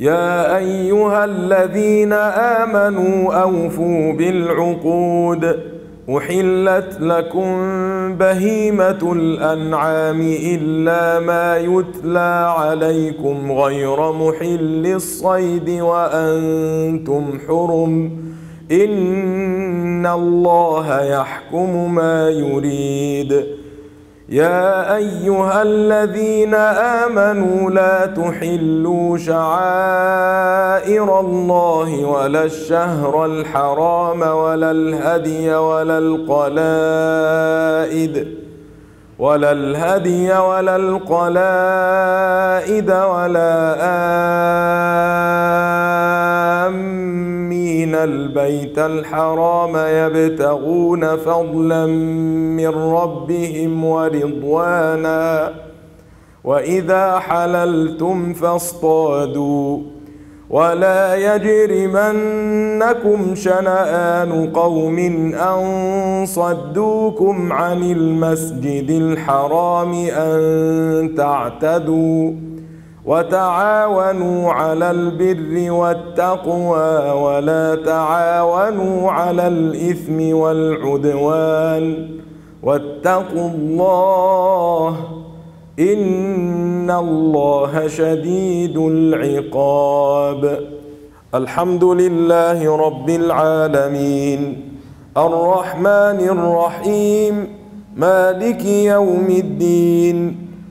يا أيها الذين آمنوا أوفوا بالعقود أحلت لكم بهيمة الأنعام إلا ما يتلى عليكم غير محل الصيد وأنتم حرم إن الله يحكم ما يريد يا أيها الذين آمنوا لا تحلوا شعائر الله ولا الشهر الحرام ولا الهدي ولا القلائد ولا الهدي ولا القلائد ولا آمين البيت الحرام يبتغون فضلا من ربهم ورضوانا. وإذا حللتم فاصطادوا. ولا يجرمنكم شنآن قوم أن صدوكم عن المسجد الحرام أن تعتدوا. وتعاونوا على البر والتقوى ولا تعاونوا على الإثم والعدوان واتقوا الله إن الله شديد العقاب. الحمد لله رب العالمين. الرحمن الرحيم. مالك يوم الدين.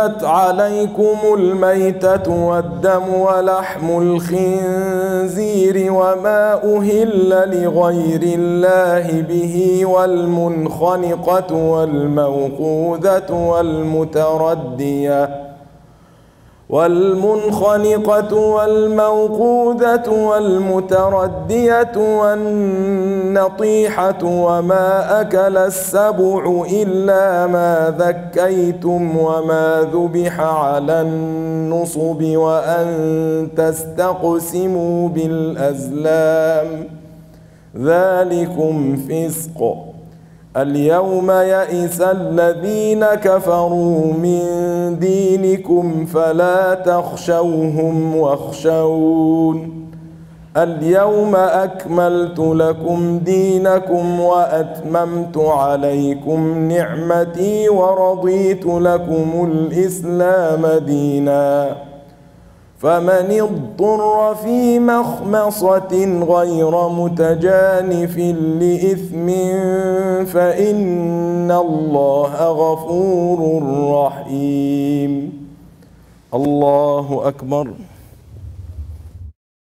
حرمت عليكم الميتة والدم ولحم الخنزير وما أهل لغير الله به والمنخنقة والموقوذة والمتردية والمنخنقة والموقوذة والمتردية والنطيحة وما أكل السبع إلا ما ذكيتم وما ذبح على النصب وأن تستقسموا بالأزلام. ذلكم فسق. اليوم يئس الذين كفروا من دينكم فلا تخشوهم واخشون. اليوم أكملت لكم دينكم وأتممت عليكم نعمتي ورضيت لكم الإسلام ديناً. فمن اضطر في مخمصة غير متجانف لإثم فإن الله غفور رحيم. الله أكبر.